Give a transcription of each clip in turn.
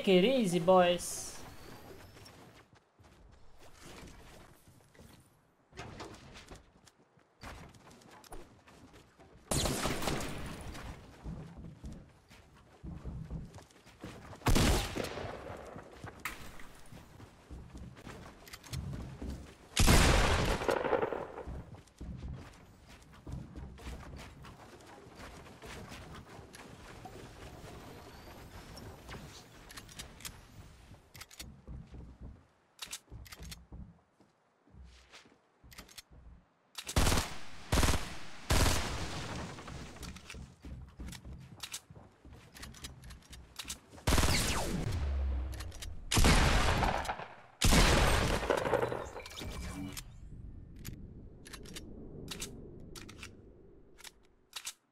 Take it easy, boys.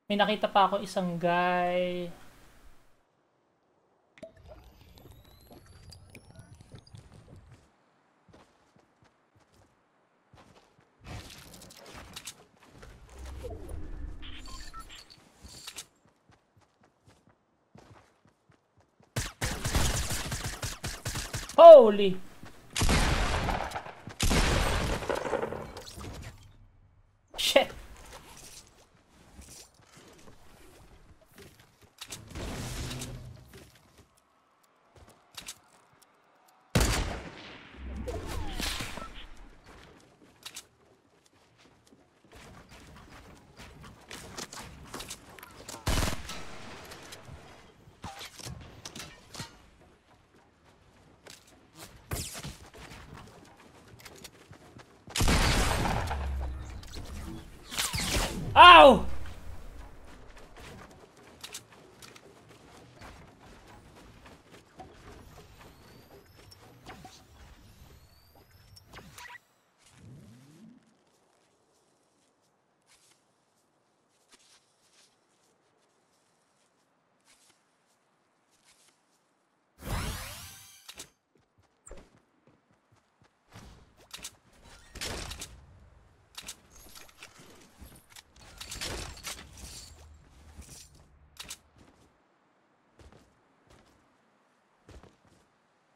May nakita pa ako isang guy. Holy! Ow!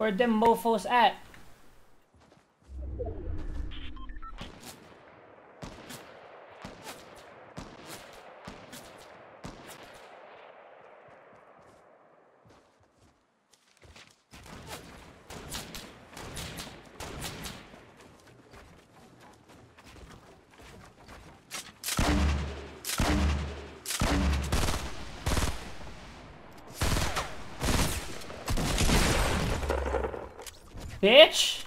Where them mofos at? Bitch!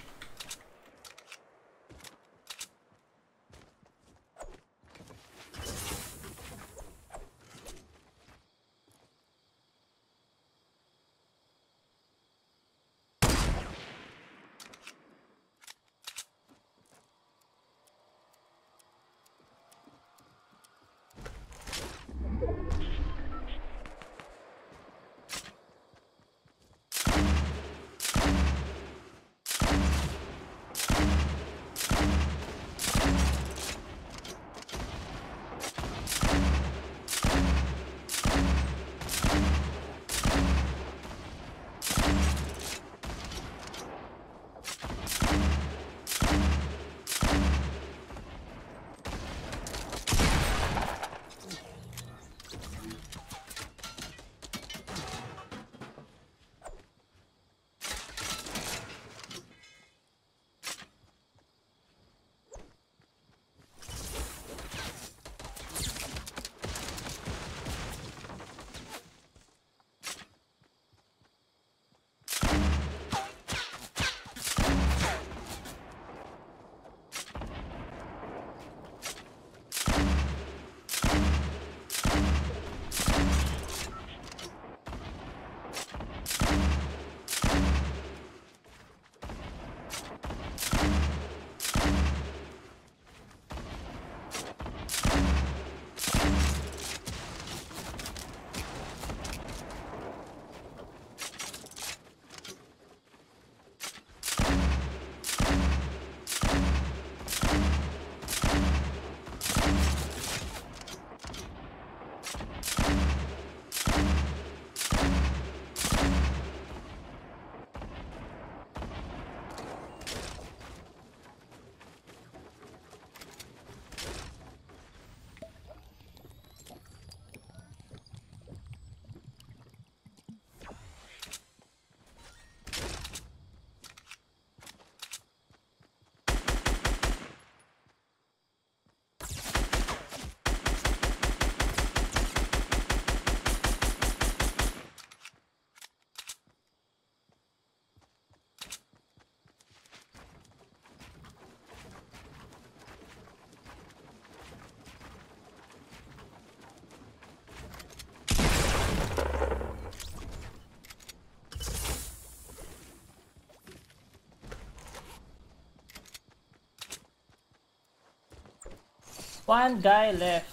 One guy left.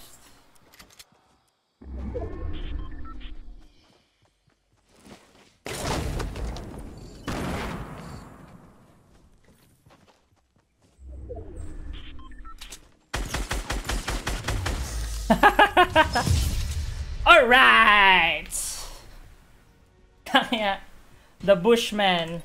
All right. yeah, the Bushman.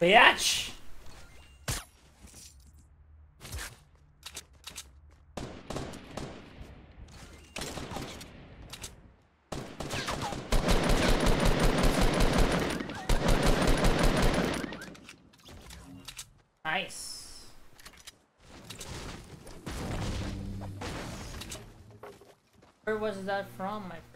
Bitch! Nice. Where was that from, my friend?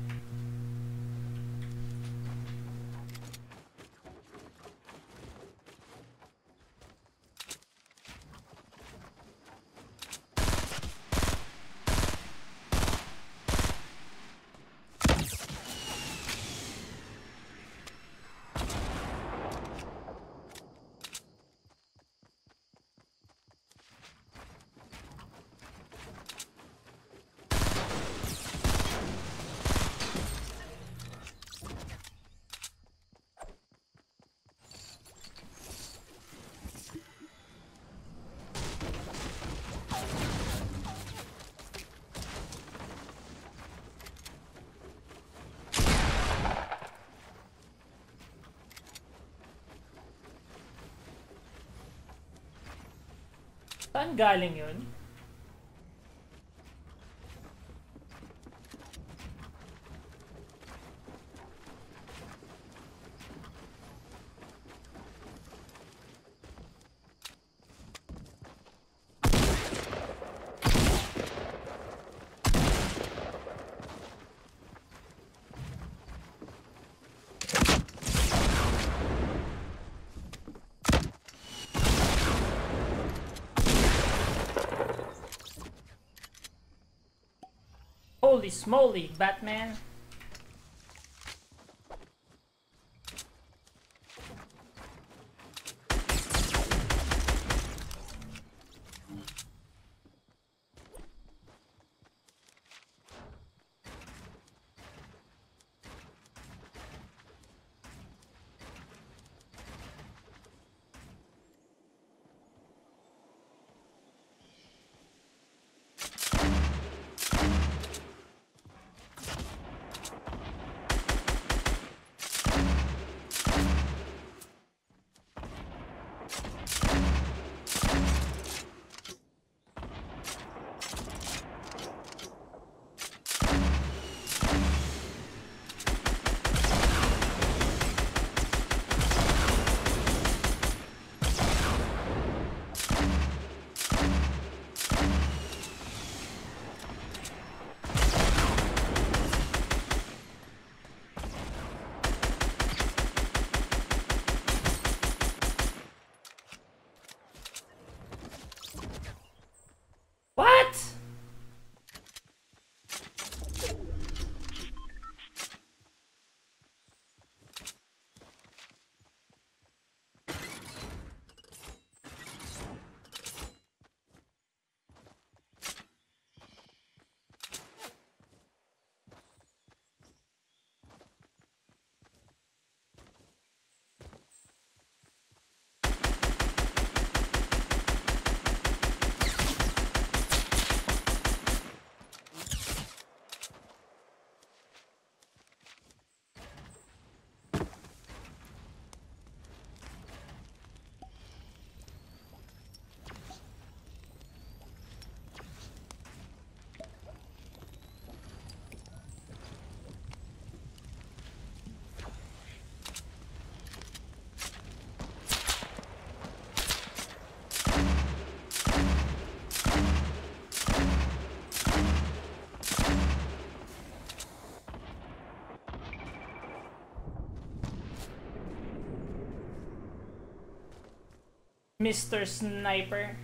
Saan galing yun? Holy smoly, Batman. Mr. Sniper.